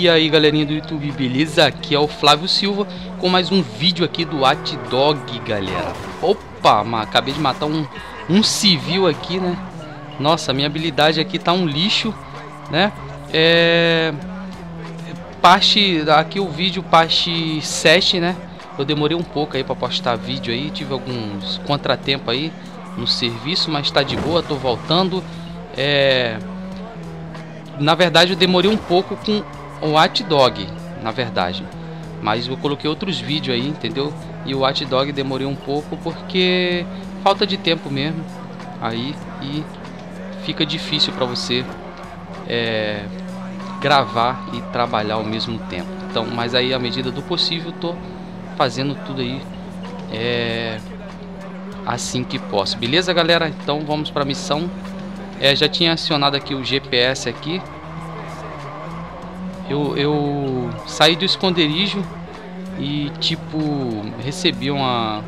E aí galerinha do YouTube, beleza? Aqui é o Flávio Silva com mais um vídeo aqui do Hot Dog, galera Opa, mas acabei de matar um, um civil aqui, né? Nossa, minha habilidade aqui tá um lixo, né? É... Parte, aqui o vídeo parte 7, né? Eu demorei um pouco aí pra postar vídeo aí, tive alguns contratempos aí no serviço, mas tá de boa, tô voltando É na verdade eu demorei um pouco com o hot dog, na verdade. Mas eu coloquei outros vídeos aí, entendeu? E o hot dog demorei um pouco porque falta de tempo mesmo. Aí e fica difícil para você é, gravar e trabalhar ao mesmo tempo. Então, mas aí à medida do possível tô fazendo tudo aí é, assim que posso. Beleza, galera? Então vamos para a missão é, já tinha acionado aqui o GPS aqui. Eu, eu saí do esconderijo e tipo recebi uma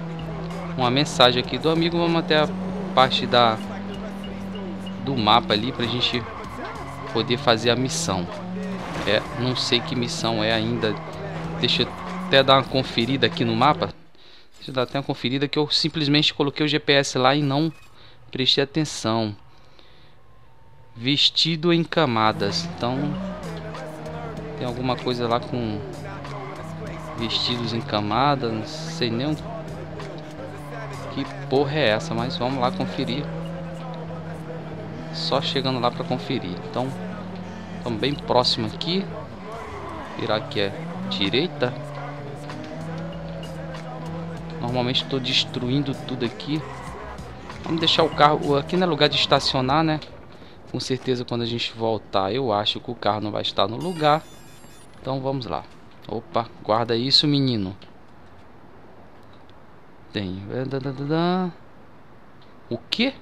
uma mensagem aqui do amigo. Vamos até a parte da do mapa ali pra gente poder fazer a missão. É, não sei que missão é ainda. Deixa eu até dar uma conferida aqui no mapa. Deixa eu dar até uma conferida que eu simplesmente coloquei o GPS lá e não prestei atenção vestido em camadas. Então tem alguma coisa lá com vestidos em camadas, não sei nem que porra é essa, mas vamos lá conferir. Só chegando lá para conferir. Então, estamos bem próximo aqui. Virar aqui é direita. Normalmente estou destruindo tudo aqui. Vamos deixar o carro aqui não é lugar de estacionar, né? Com certeza quando a gente voltar, eu acho que o carro não vai estar no lugar. Então vamos lá. Opa, guarda isso, menino. Tem. O que?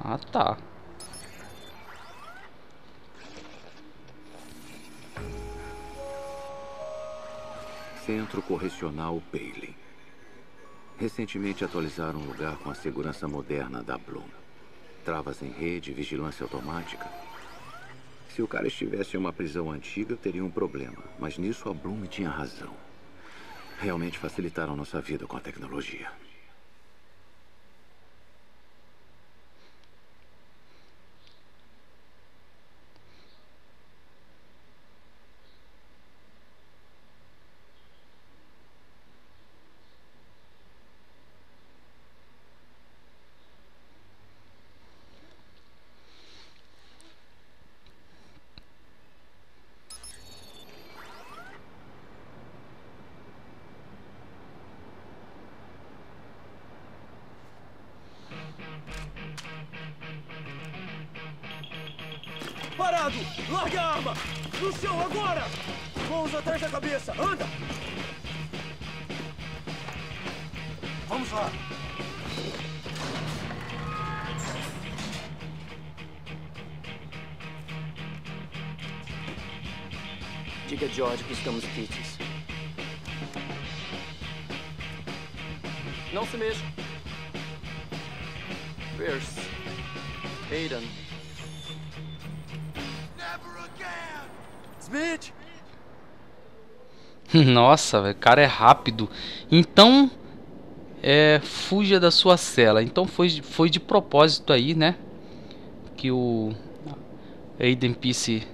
Ah, tá. Centro Correcional Bailey. Recentemente atualizaram o lugar com a segurança moderna da Bloom. Travas em rede, vigilância automática. Se o cara estivesse em uma prisão antiga, teria um problema. Mas nisso a Bloom tinha razão. Realmente facilitaram nossa vida com a tecnologia. Arma! No chão agora! Mãos atrás da cabeça! Anda! Vamos lá! Diga a George que estamos kits. Não se mexa. Pierce. Aiden. Nossa, o cara é rápido. Então, é, fuja da sua cela. Então foi, foi de propósito aí, né? Que o Aiden Peace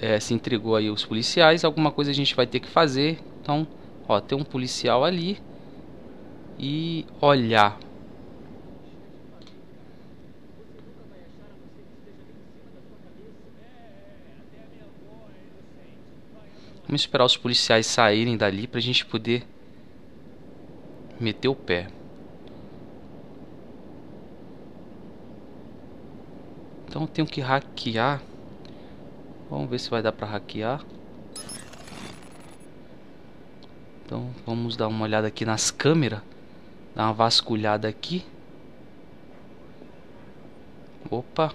é, se entregou aí aos policiais. Alguma coisa a gente vai ter que fazer. Então, ó, tem um policial ali. E olhar. Vamos esperar os policiais saírem dali pra gente poder meter o pé. Então eu tenho que hackear. Vamos ver se vai dar pra hackear. Então vamos dar uma olhada aqui nas câmeras. Dar uma vasculhada aqui. Opa.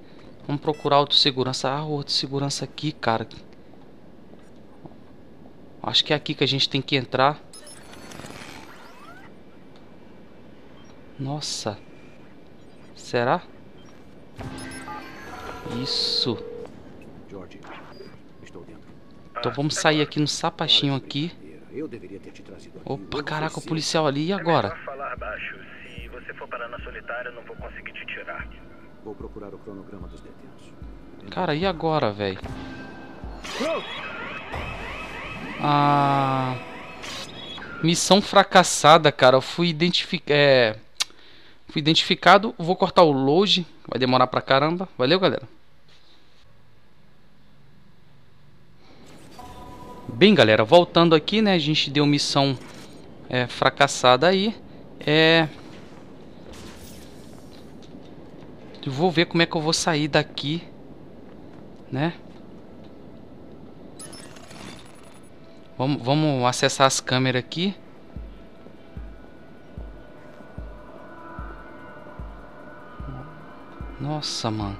Vamos procurar outro segurança. Ah, outro segurança aqui, cara. Acho que é aqui que a gente tem que entrar. Nossa. Será? Isso. George, estou dentro. Então vamos sair aqui no sapatinho aqui. Eu deveria ter te trazido aqui. Opa, caraca, o policial ali. E agora? É falar baixo. Se você for parar na solitária, não vou conseguir te tirar. Vou procurar o cronograma dos detentos. Cara, e agora, velho? Ah... Missão fracassada, cara. Eu fui identificar... É... Fui identificado. Vou cortar o load. Vai demorar pra caramba. Valeu, galera. Bem, galera. Voltando aqui, né? A gente deu missão é, fracassada aí. É... Eu Vou ver como é que eu vou sair daqui. Né? Vamos, vamos acessar as câmeras aqui. Nossa, mano.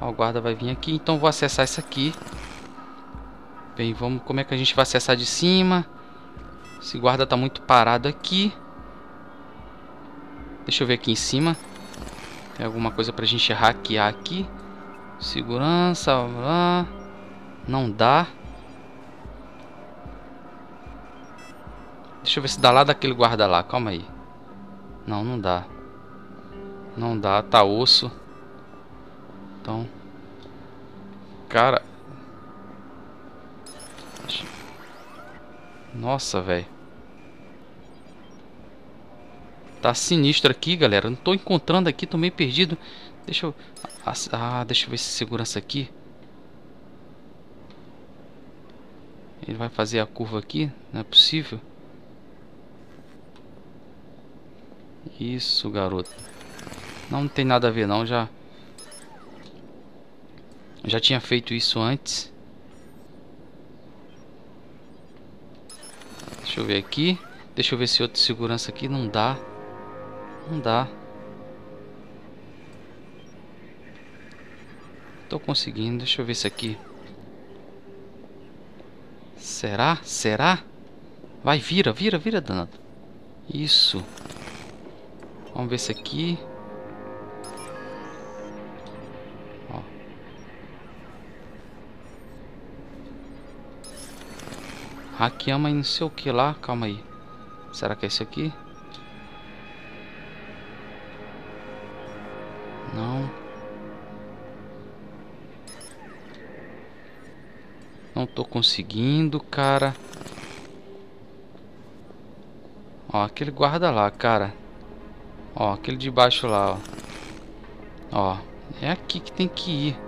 Ó, o guarda vai vir aqui, então vou acessar isso aqui. Bem, vamos, como é que a gente vai acessar de cima? Esse guarda tá muito parado aqui. Deixa eu ver aqui em cima. Tem alguma coisa pra gente hackear aqui? Segurança, ah, não dá. Deixa eu ver se dá lá daquele guarda lá, calma aí. Não, não dá. Não dá, tá osso. Então. Cara. Nossa, velho. Tá sinistro aqui, galera. Não tô encontrando aqui, tô meio perdido. Deixa eu. Ah, deixa eu ver se segurança aqui. Ele vai fazer a curva aqui? Não é possível. Isso, garoto. Não, não tem nada a ver não, já já tinha feito isso antes. Deixa eu ver aqui. Deixa eu ver se outro segurança aqui não dá. Não dá. Tô conseguindo. Deixa eu ver se aqui. Será? Será? Vai, vira, vira, vira, danado. Isso. Vamos ver se aqui. Ó. Hackeamos aí não sei o que lá. Calma aí. Será que é esse aqui? Conseguindo, cara. Ó, aquele guarda lá, cara. Ó, aquele de baixo lá, ó. Ó, é aqui que tem que ir.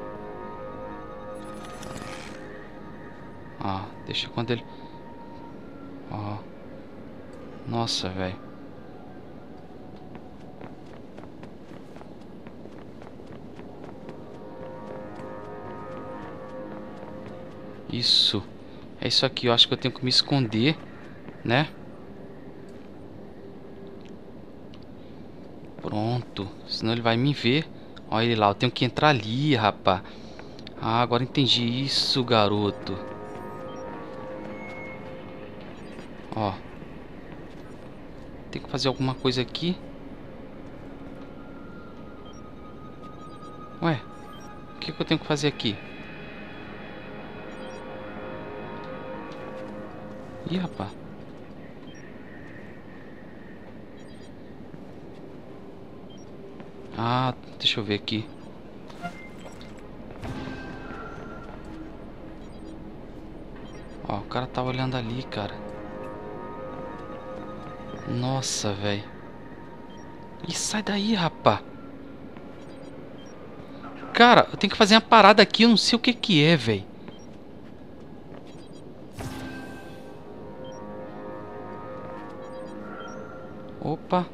Ó, deixa quando ele... Ó. Nossa, velho. Isso. É isso aqui, eu acho que eu tenho que me esconder, né? Pronto. Senão ele vai me ver. Olha ele lá, eu tenho que entrar ali, rapá. Ah, agora entendi isso, garoto. Ó. Tem que fazer alguma coisa aqui. Ué. O que, que eu tenho que fazer aqui? Ih, rapaz. Ah, deixa eu ver aqui. Ó, o cara tá olhando ali, cara. Nossa, velho. Ih, sai daí, rapá. Cara, eu tenho que fazer uma parada aqui, eu não sei o que que é, velho. Opa.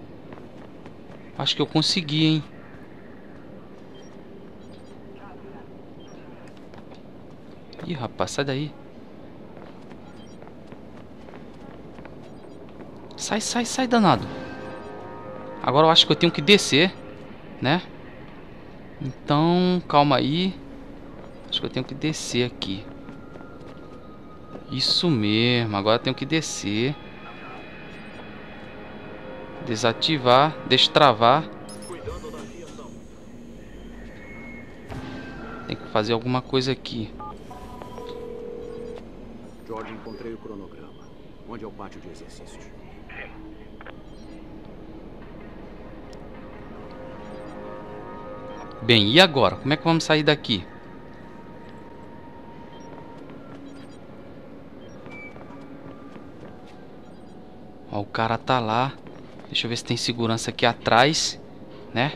Acho que eu consegui, hein. Ih, rapaz, sai daí. Sai, sai, sai, danado. Agora eu acho que eu tenho que descer, né? Então, calma aí. Acho que eu tenho que descer aqui. Isso mesmo, agora eu tenho que descer. Desativar, destravar. Tem que fazer alguma coisa aqui. George, encontrei o cronograma. Onde é o pátio de exercícios? Bem, e agora? Como é que vamos sair daqui? Ó, o cara tá lá. Deixa eu ver se tem segurança aqui atrás, né?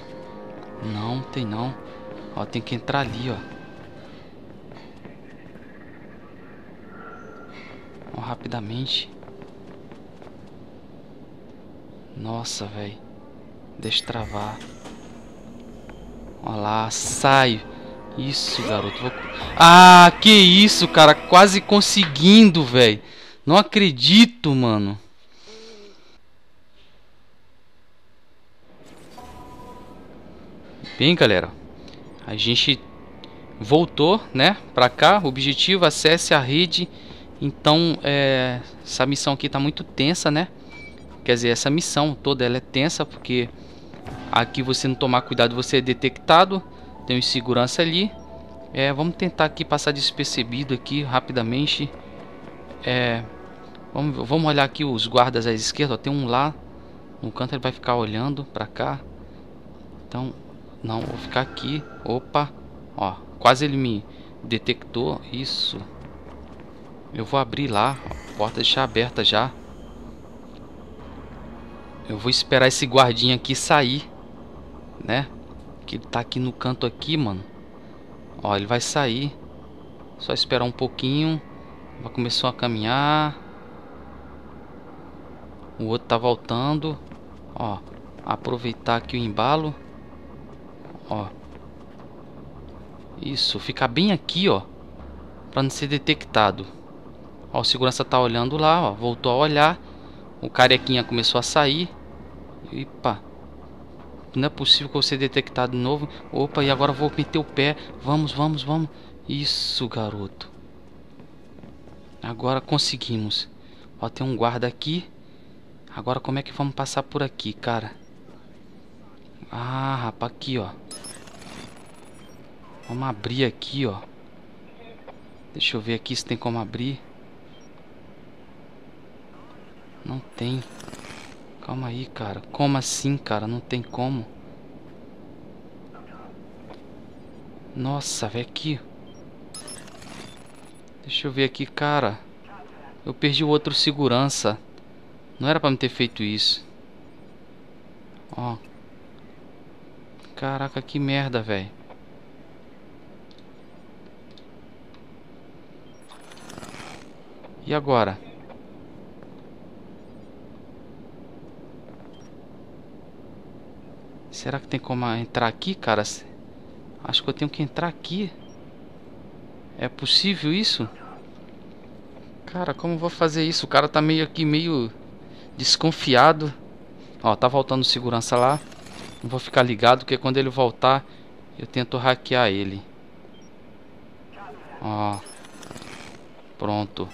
Não, tem não. Ó, tem que entrar ali, ó. Ó, rapidamente. Nossa, velho. Destravar. Olha lá, sai. Isso, garoto. Vou... Ah, que isso, cara. Quase conseguindo, velho. Não acredito, mano. Bem, galera. A gente voltou, né, pra cá. Objetivo, acesse a rede. Então, é, essa missão aqui tá muito tensa, né? Quer dizer, essa missão toda ela é tensa porque Aqui você não tomar cuidado, você é detectado. Tem segurança ali. É, vamos tentar aqui passar despercebido aqui rapidamente. É, vamos, vamos olhar aqui os guardas à esquerda. Ó, tem um lá no canto, ele vai ficar olhando pra cá. Então, não, vou ficar aqui. Opa, ó, quase ele me detectou. Isso. Eu vou abrir lá, a porta deixar aberta já. Eu vou esperar esse guardinha aqui sair, né? Que ele tá aqui no canto aqui, mano. Ó, ele vai sair. Só esperar um pouquinho. Vai começar a caminhar. O outro tá voltando. Ó, aproveitar aqui o embalo. Ó. Isso, ficar bem aqui, ó. Pra não ser detectado. Ó, o segurança tá olhando lá, ó. Voltou a olhar. O carequinha começou a sair. Epa. Não é possível que eu seja detectado de novo. Opa, e agora eu vou meter o pé. Vamos, vamos, vamos. Isso, garoto. Agora conseguimos. Ó, tem um guarda aqui. Agora como é que vamos passar por aqui, cara? Ah, rapaz, aqui, ó. Vamos abrir aqui, ó. Deixa eu ver aqui se tem como abrir. Não tem. Calma aí, cara. Como assim, cara? Não tem como. Nossa, velho, aqui. Deixa eu ver aqui, cara. Eu perdi o outro segurança. Não era pra me ter feito isso. Ó. Caraca, que merda, velho. E agora? Será que tem como entrar aqui, cara? Acho que eu tenho que entrar aqui. É possível isso? Cara, como vou fazer isso? O cara tá meio aqui, meio desconfiado. Ó, tá voltando segurança lá. Não vou ficar ligado, porque quando ele voltar, eu tento hackear ele. Ó. Pronto.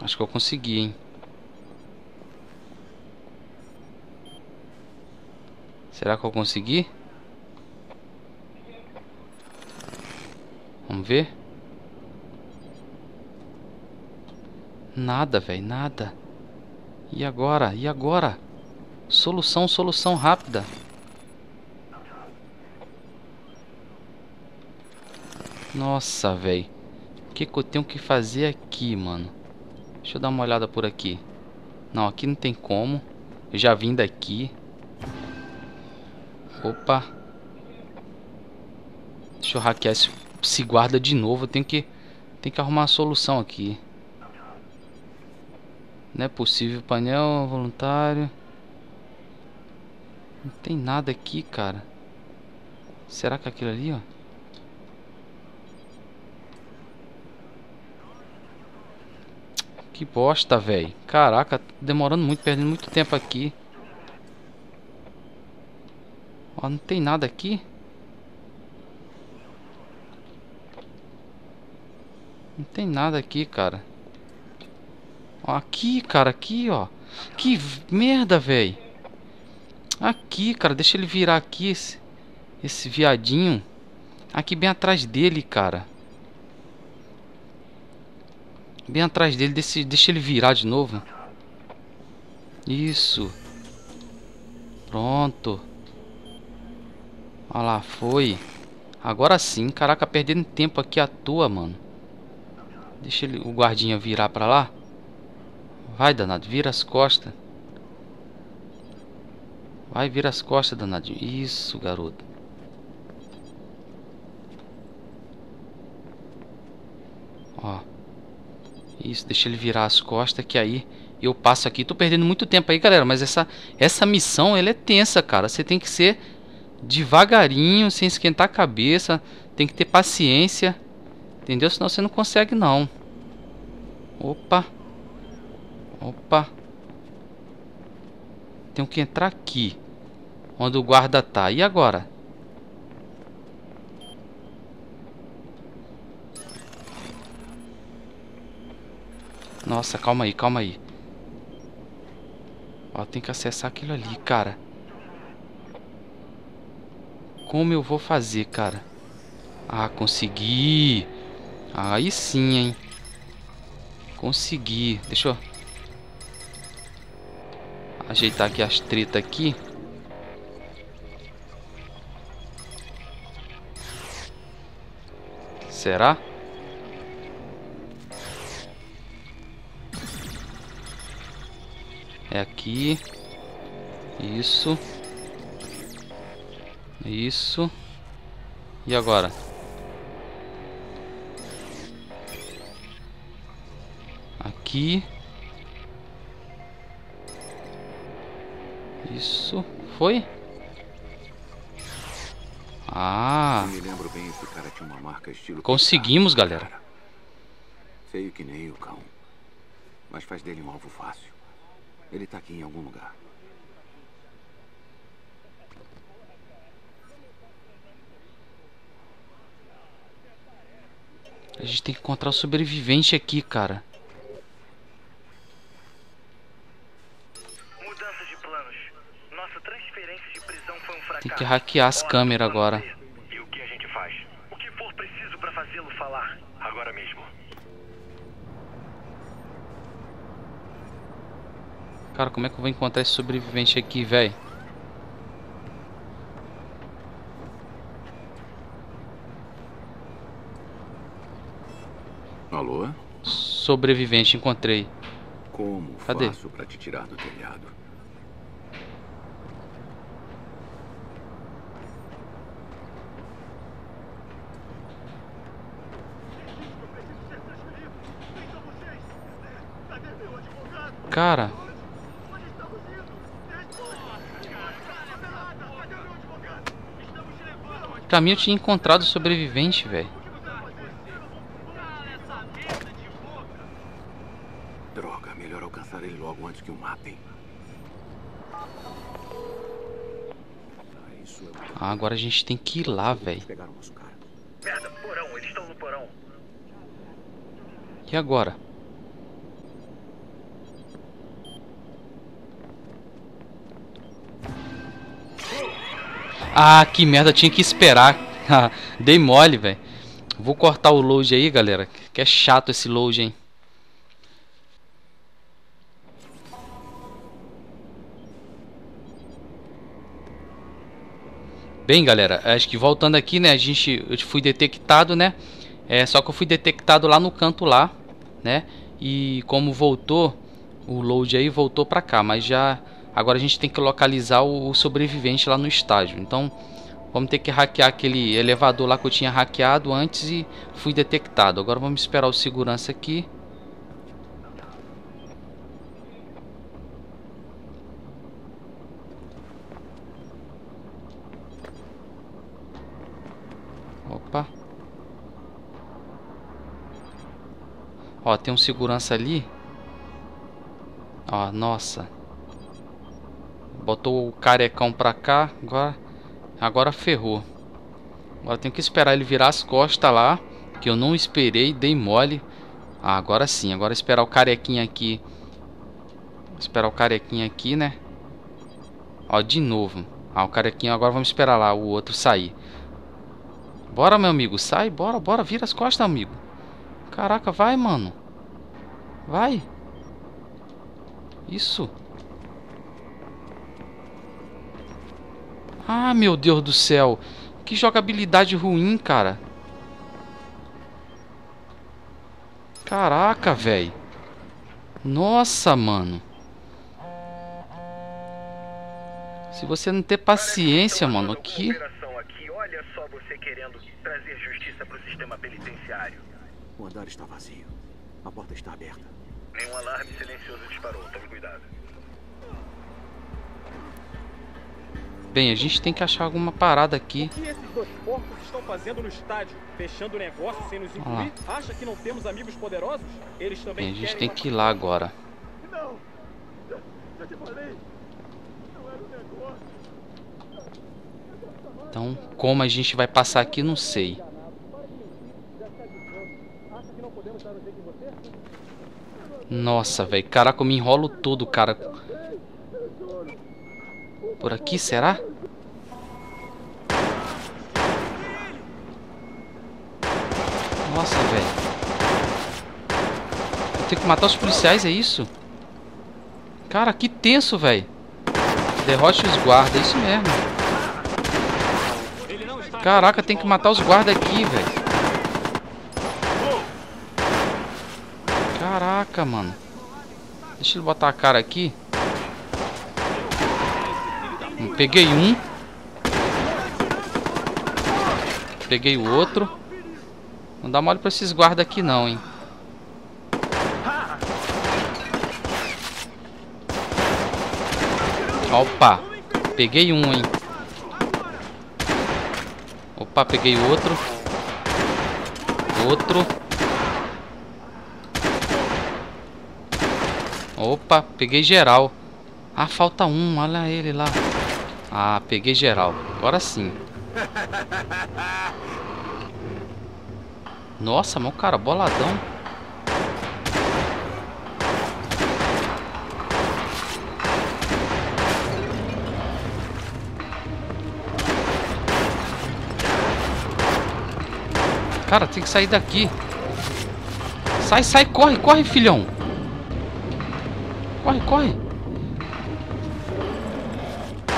Acho que eu consegui, hein. Será que eu consegui? Vamos ver. Nada, velho, nada. E agora? E agora? Solução, solução rápida. Nossa, velho. O que, que eu tenho que fazer aqui, mano? Deixa eu dar uma olhada por aqui. Não, aqui não tem como. Eu já vim daqui. Opa. Deixa eu hackear esse, esse guarda de novo. Tem que, tem que arrumar uma solução aqui. Não é possível. Painel voluntário. Não tem nada aqui, cara. Será que é aquilo ali, ó? Que bosta, velho. Caraca, demorando muito, perdendo muito tempo aqui. Ó, não tem nada aqui. Não tem nada aqui, cara. Ó, aqui, cara, aqui, ó. Que merda, velho. Aqui, cara, deixa ele virar aqui, esse, esse viadinho. Aqui bem atrás dele, cara. Bem atrás dele, deixa, deixa ele virar de novo. Isso. Pronto. Olha lá, foi. Agora sim, caraca, perdendo tempo aqui à toa, mano. Deixa ele, o guardinha virar pra lá. Vai, danado, vira as costas. Vai, vira as costas, danadinho. Isso, garoto. Ó. Isso, deixa ele virar as costas que aí eu passo aqui. Tô perdendo muito tempo aí, galera, mas essa essa missão, ela é tensa, cara. Você tem que ser devagarinho, sem esquentar a cabeça, tem que ter paciência. Entendeu? Senão você não consegue não. Opa. Opa. Tenho que entrar aqui. Onde o guarda tá. E agora? Nossa, calma aí, calma aí. Ó, tem que acessar aquilo ali, cara. Como eu vou fazer, cara? Ah, consegui. Aí sim, hein. Consegui. Deixa eu... Ajeitar aqui as tretas aqui. Será? É aqui. Isso. Isso. E agora? Aqui. Isso. Foi? Ah. Eu me lembro bem, esse cara tinha uma marca estilo Conseguimos, galera. Feio que nem o cão. Mas faz dele um alvo fácil. Ele tá aqui em algum lugar. A gente tem que encontrar o sobrevivente aqui, cara. Mudança de planos. Nossa transferência de prisão foi um fracasso. Tem que hackear as câmeras agora. B. E o que a gente faz? O que for preciso pra fazê-lo falar. Agora mesmo. Cara, como é que eu vou encontrar esse sobrevivente aqui, velho? Alô? Sobrevivente, encontrei. Como Cadê? faço pra te tirar do telhado? Cara, pra mim eu tinha encontrado o sobrevivente, velho. Droga, melhor alcançar ele logo antes que o matem. Ah, agora a gente tem que ir lá, velho. Merda, porão. Eles estão no porão. E agora? Ah, que merda, tinha que esperar. Ah, Dei mole, velho. Vou cortar o load aí, galera. Que é chato esse load, hein. Bem, galera, acho que voltando aqui, né, a gente eu fui detectado, né? É, só que eu fui detectado lá no canto lá, né? E como voltou o load aí voltou pra cá, mas já agora a gente tem que localizar o, sobrevivente lá no estágio. Então, vamos ter que hackear aquele elevador lá que eu tinha hackeado antes e fui detectado. Agora vamos esperar o segurança aqui. Opa. Ó, tem um segurança ali. Ó, nossa. Botou o carecão pra cá. Agora, agora ferrou. Agora tenho que esperar ele virar as costas lá. Que eu não esperei, dei mole. Ah, agora sim. Agora esperar o carequinha aqui. Esperar o carequinha aqui, né? Ó, de novo. Ah, o carequinha. Agora vamos esperar lá o outro sair. Bora, meu amigo. Sai, bora, bora. Vira as costas, amigo. Caraca, vai, mano. Vai. Isso. Ah, meu Deus do céu. Que jogabilidade ruim, cara. Caraca, velho. Nossa, mano. Se você não ter paciência, mano, aqui... aqui. Olha só você querendo trazer justiça pro sistema penitenciário. O andar está vazio. A porta está aberta. Nenhum alarme silencioso disparou. Tome cuidado. Bem, a gente tem que achar alguma parada aqui. O que esses dois porcos estão fazendo no estádio? Fechando o negócio sem nos incluir? Acha que não temos amigos poderosos? Eles também Bem, a gente querem tem que ir lá agora. Não! Já, já te falei! Não era um negócio! Então, como a gente vai passar aqui, não sei. Nossa, velho. Caraca, eu me enrolo todo, cara. Por aqui, será? Nossa, velho. Tenho que matar os policiais, é isso? Cara, que tenso, velho. Derrote os guardas, é isso mesmo. Caraca, tem que matar os guardas aqui, velho. Caraca, mano. Deixa ele botar a cara aqui. Peguei um. Peguei o outro. Não dá mole pra esses guardas aqui não, hein. Opa. Peguei um, hein. Opa, peguei outro. Outro. Opa, peguei geral. Ah, falta um, olha ele lá. Ah, peguei geral. Agora sim. Nossa, meu cara, boladão. Cara, tem que sair daqui. Sai, sai, corre, corre, filhão. Corre, corre.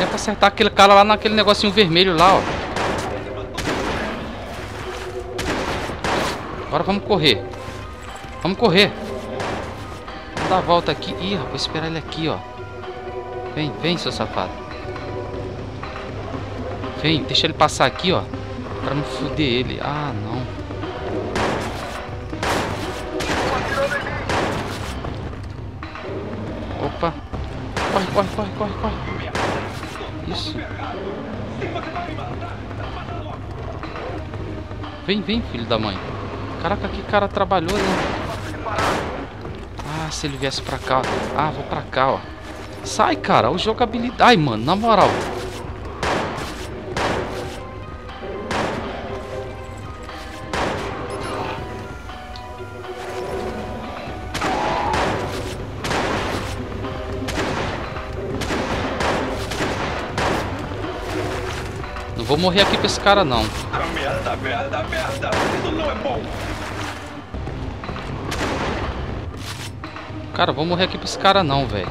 É pra acertar aquele cara lá naquele negocinho vermelho lá, ó. Agora vamos correr. Vamos correr. Vamos dar a volta aqui. Ih, vou esperar ele aqui, ó. Vem, vem, seu safado. Vem, deixa ele passar aqui, ó. Pra não fuder ele. Ah, não. Opa. Corre, corre, corre, corre, corre. Isso. Vem, vem, filho da mãe. Caraca, que cara trabalhoso, Ah, se ele viesse pra cá. Ah, vou pra cá, ó. Sai, cara. O jogabilidade. Ai, mano, na moral. Vou morrer aqui pra esse cara, não. Merda, merda, merda. Isso não é bom. Cara, vou morrer aqui pra esse cara, não, velho.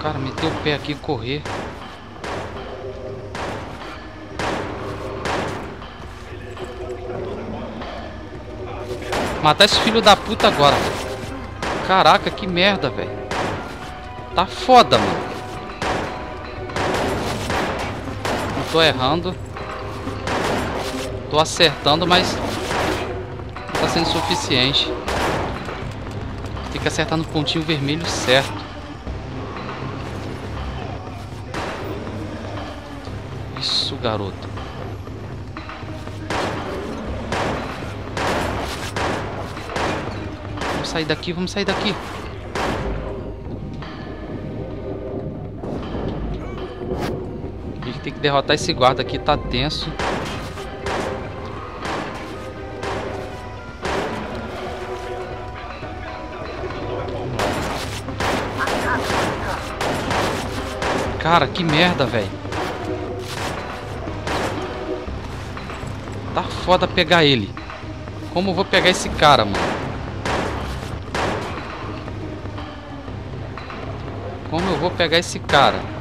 Cara, meteu o pé aqui e correr. Matar esse filho da puta agora. Caraca, que merda, velho. Tá foda, mano. Não tô errando. Tô acertando, mas não tá sendo suficiente. Tem que acertar no pontinho vermelho certo. Isso, garoto. Vamos sair daqui, vamos sair daqui. Que derrotar esse guarda aqui, tá tenso. Cara, que merda, velho. Tá foda pegar ele. Como eu vou pegar esse cara, mano? Como eu vou pegar esse cara?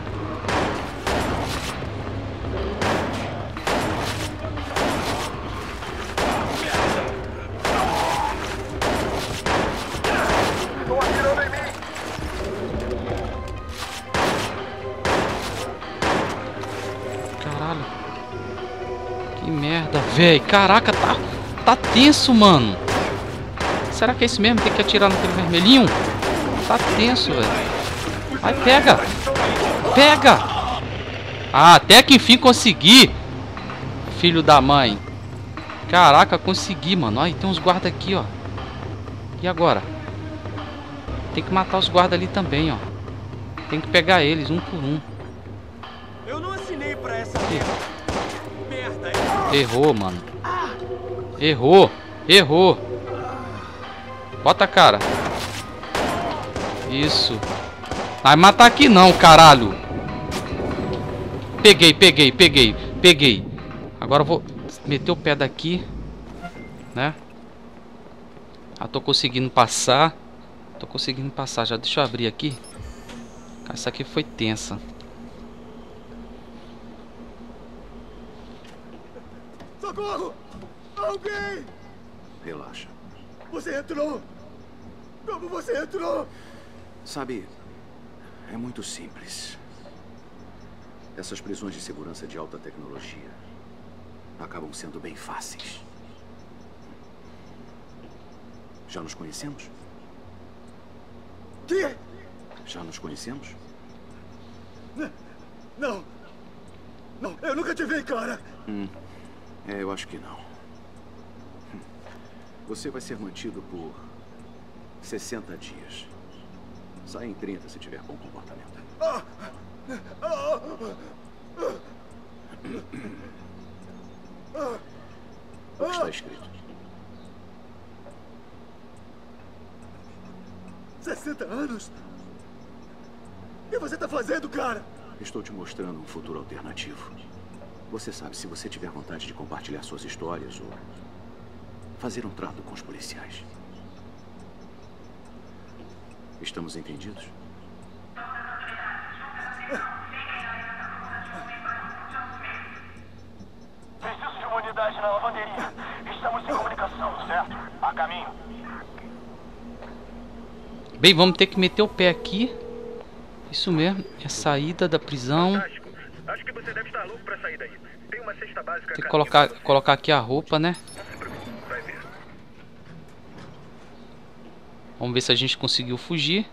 Velho. Caraca, tá, tá tenso, mano. Será que é esse mesmo? Tem que atirar naquele vermelhinho? Tá tenso, velho. Vai, pega. Pega. Ah, até que enfim consegui. Filho da mãe. Caraca, consegui, mano. Olha, tem uns guardas aqui, ó. E agora? Tem que matar os guardas ali também, ó. Tem que pegar eles, um por um. Eu não assinei pra essa merda. Errou, mano. Errou. Errou. Bota a cara. Isso. Vai matar aqui não, caralho. Peguei, peguei, peguei, peguei. Agora eu vou meter o pé daqui. Né? Ah, tô conseguindo passar. Tô conseguindo passar. Já deixa eu abrir aqui. Essa aqui foi tensa. Socorro! Alguém! Relaxa. Você entrou! Como você entrou? Sabe, é muito simples. Essas prisões de segurança de alta tecnologia acabam sendo bem fáceis. Já nos conhecemos? Que? Já nos conhecemos? Não! Não, eu nunca te vi, cara! É, eu acho que não. Você vai ser mantido por 60 dias. Sai em 30 se tiver bom comportamento. O que está escrito? 60 anos? O que você tá fazendo, cara? Estou te mostrando um futuro alternativo. Você sabe, se você tiver vontade de compartilhar suas histórias ou fazer um trato com os policiais. Estamos entendidos? Preciso de uma unidade na lavanderia. Estamos em comunicação, certo? A caminho. Bem, vamos ter que meter o pé aqui. Isso mesmo. É a saída da prisão. Você deve estar louco pra sair daí. Tem uma cesta básica Tem que colocar, colocar aqui a roupa, né? Vamos ver se a gente conseguiu fugir.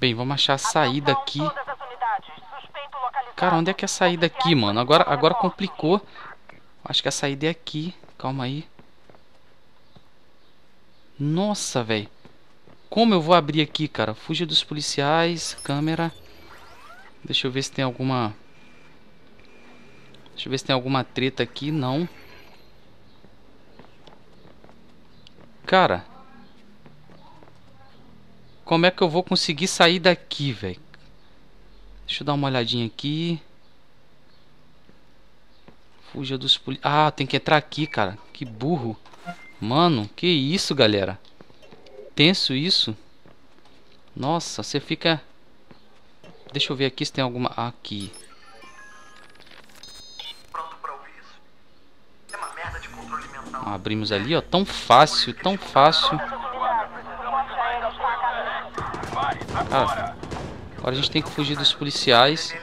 Bem, vamos achar a saída aqui. Cara, onde é que é a saída aqui, mano? Agora, agora complicou. Acho que a saída é aqui. Calma aí. Nossa, velho. Como eu vou abrir aqui, cara? Fuja dos policiais. Câmera. Deixa eu ver se tem alguma... Deixa eu ver se tem alguma treta aqui. Não. Cara. Como é que eu vou conseguir sair daqui, velho? Deixa eu dar uma olhadinha aqui. Fuja dos poli... Ah, tem que entrar aqui, cara. Que burro. Mano, que isso, galera. Tenso isso. Nossa, você fica... Deixa eu ver aqui se tem alguma... Aqui. Pronto pra ouvir isso. É uma merda de controle mental. Abrimos ali, ó. Tão fácil, tão fácil. Cara, agora a gente tem que fugir dos policiais.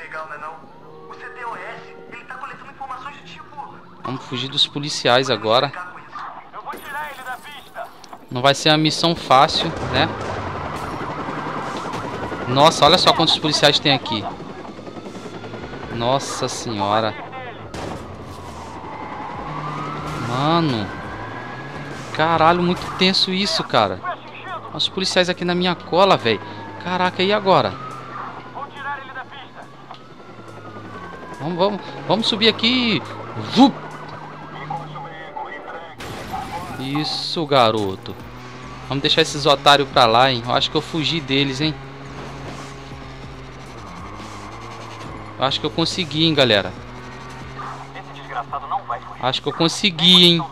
Vamos fugir dos policiais agora. Não vai ser uma missão fácil, né? Nossa, olha só quantos policiais tem aqui. Nossa senhora. Mano. Caralho, muito tenso isso, cara. Os policiais aqui na minha cola, velho. Caraca, e agora? Vamos, vamos, vamos subir aqui. Vup. Isso, garoto. Vamos deixar esses otários pra lá, hein? Eu acho que eu fugi deles, hein? Eu acho que eu consegui, hein, galera. Acho que eu consegui, hein?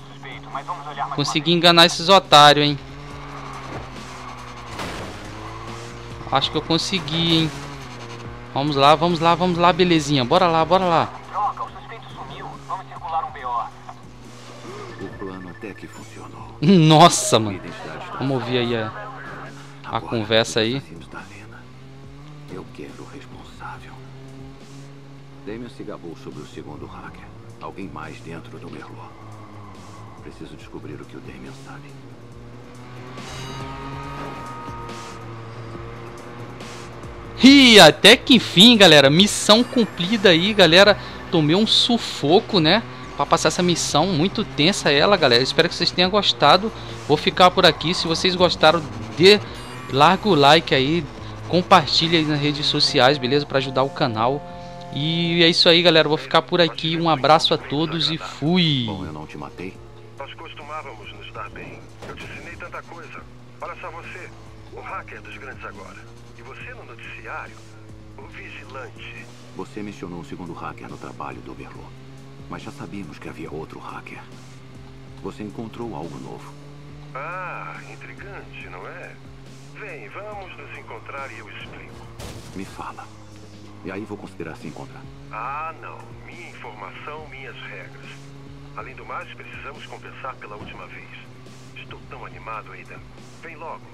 Consegui enganar esses otários, hein? Acho que eu consegui, hein? Vamos lá, vamos lá, vamos lá, belezinha. Bora lá, bora lá. Troca, o suspeito sumiu. Vamos circular um BO. O plano até que funcionou. Nossa, mano. Vamos ouvir aí a, a Agora, conversa aí. Eu quero o responsável. Damien se gabou sobre o segundo hacker. Alguém mais dentro do Merlot. Preciso descobrir o que o Damien sabe. Até que enfim, galera, missão cumprida aí, galera. Tomei um sufoco, né? Pra passar essa missão, muito tensa ela, galera. Espero que vocês tenham gostado. Vou ficar por aqui. Se vocês gostaram, dê larga o like aí, compartilhe aí nas redes sociais, beleza? Pra ajudar o canal. E é isso aí, galera. Vou ficar por aqui. Um abraço a todos e fui. Bom, eu não te matei. Nós costumávamos nos dar bem. Eu te ensinei tanta coisa. Olha só você, o hacker dos grandes agora. O vigilante. Você mencionou o segundo hacker no trabalho do Merlot. Mas já sabíamos que havia outro hacker. Você encontrou algo novo. Ah, intrigante, não é? Vem, vamos nos encontrar e eu explico. Me fala. E aí vou considerar se encontrar. Ah, não. Minha informação, minhas regras. Além do mais, precisamos compensar pela última vez. Estou tão animado, Aidan. Vem logo.